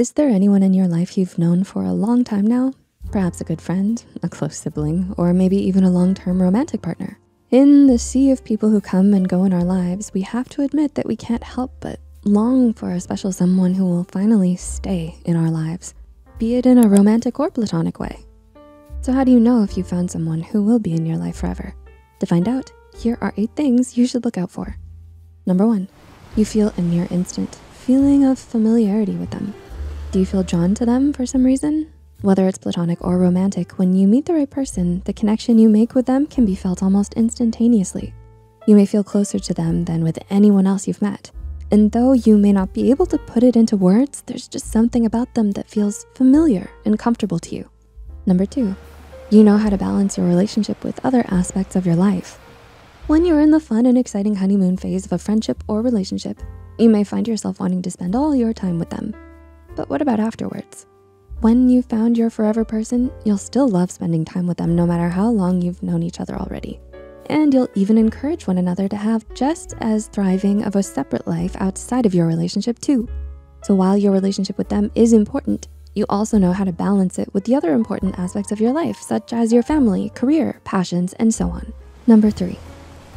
Is there anyone in your life you've known for a long time now? Perhaps a good friend, a close sibling, or maybe even a long-term romantic partner. In the sea of people who come and go in our lives, we have to admit that we can't help but long for a special someone who will finally stay in our lives, be it in a romantic or platonic way. So how do you know if you found someone who will be in your life forever? To find out, here are eight things you should look out for. Number one, you feel a near instant feeling of familiarity with them. Do you feel drawn to them for some reason? Whether it's platonic or romantic, when you meet the right person, the connection you make with them can be felt almost instantaneously. You may feel closer to them than with anyone else you've met. And though you may not be able to put it into words, there's just something about them that feels familiar and comfortable to you. Number two, you know how to balance your relationship with other aspects of your life. When you're in the fun and exciting honeymoon phase of a friendship or relationship, you may find yourself wanting to spend all your time with them. But what about afterwards? When you found your forever person, you'll still love spending time with them no matter how long you've known each other already. And you'll even encourage one another to have just as thriving of a separate life outside of your relationship too. So while your relationship with them is important, you also know how to balance it with the other important aspects of your life, such as your family, career, passions, and so on. Number three,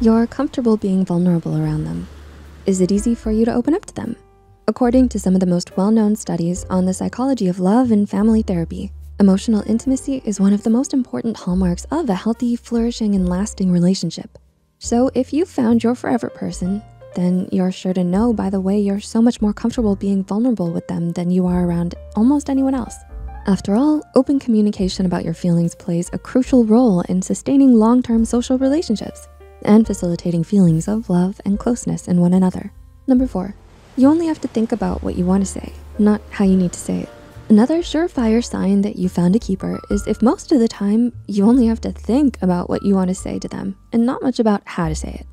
you're comfortable being vulnerable around them. Is it easy for you to open up to them? According to some of the most well-known studies on the psychology of love and family therapy, emotional intimacy is one of the most important hallmarks of a healthy, flourishing, and lasting relationship. So if you found your forever person, then you're sure to know by the way you're so much more comfortable being vulnerable with them than you are around almost anyone else. After all, open communication about your feelings plays a crucial role in sustaining long-term social relationships and facilitating feelings of love and closeness in one another. Number four, you only have to think about what you wanna say, not how you need to say it. Another surefire sign that you found a keeper is if most of the time you only have to think about what you wanna say to them and not much about how to say it.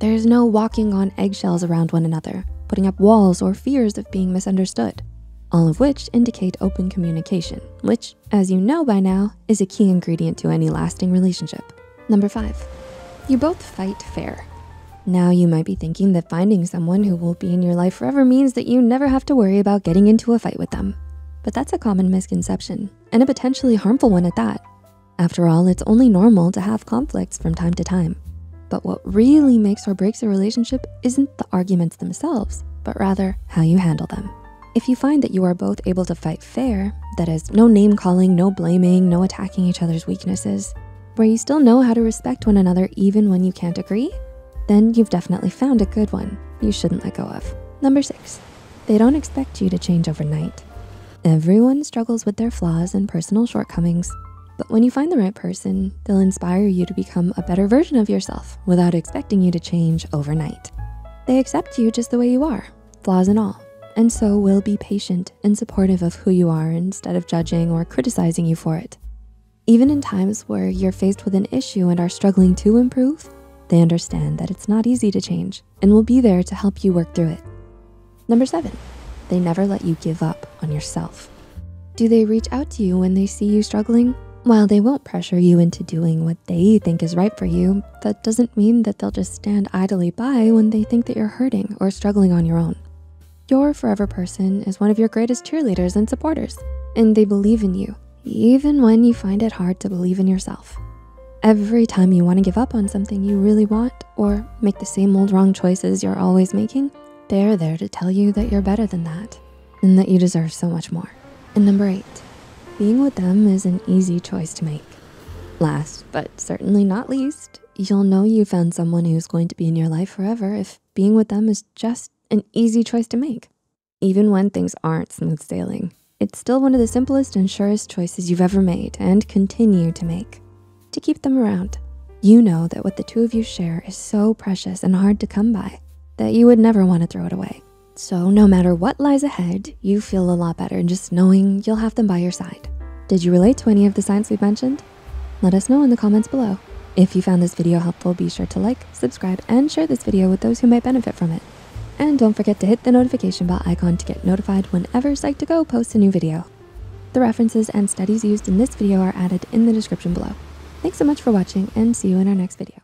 There's no walking on eggshells around one another, putting up walls or fears of being misunderstood, all of which indicate open communication, which, as you know by now, is a key ingredient to any lasting relationship. Number five, you both fight fair. Now you might be thinking that finding someone who will be in your life forever means that you never have to worry about getting into a fight with them. But that's a common misconception and a potentially harmful one at that. After all, it's only normal to have conflicts from time to time. But what really makes or breaks a relationship isn't the arguments themselves, but rather how you handle them. If you find that you are both able to fight fair, that is no name calling, no blaming, no attacking each other's weaknesses, where you still know how to respect one another even when you can't agree, then you've definitely found a good one you shouldn't let go of. Number six, they don't expect you to change overnight. Everyone struggles with their flaws and personal shortcomings, but when you find the right person, they'll inspire you to become a better version of yourself without expecting you to change overnight. They accept you just the way you are, flaws and all, and so will be patient and supportive of who you are instead of judging or criticizing you for it. Even in times where you're faced with an issue and are struggling to improve, they understand that it's not easy to change and will be there to help you work through it. Number seven, they never let you give up on yourself. Do they reach out to you when they see you struggling? While they won't pressure you into doing what they think is right for you, that doesn't mean that they'll just stand idly by when they think that you're hurting or struggling on your own. Your forever person is one of your greatest cheerleaders and supporters, and they believe in you, even when you find it hard to believe in yourself. Every time you wanna give up on something you really want or make the same old wrong choices you're always making, they're there to tell you that you're better than that and that you deserve so much more. And number eight, being with them is an easy choice to make. Last, but certainly not least, you'll know you found someone who's going to be in your life forever if being with them is just an easy choice to make. Even when things aren't smooth sailing, it's still one of the simplest and surest choices you've ever made and continue to make to keep them around. You know that what the two of you share is so precious and hard to come by that you would never wanna throw it away. So no matter what lies ahead, you feel a lot better just knowing you'll have them by your side. Did you relate to any of the signs we've mentioned? Let us know in the comments below. If you found this video helpful, be sure to like, subscribe, and share this video with those who might benefit from it. And don't forget to hit the notification bell icon to get notified whenever Psych2Go posts a new video. The references and studies used in this video are added in the description below. Thanks so much for watching and see you in our next video.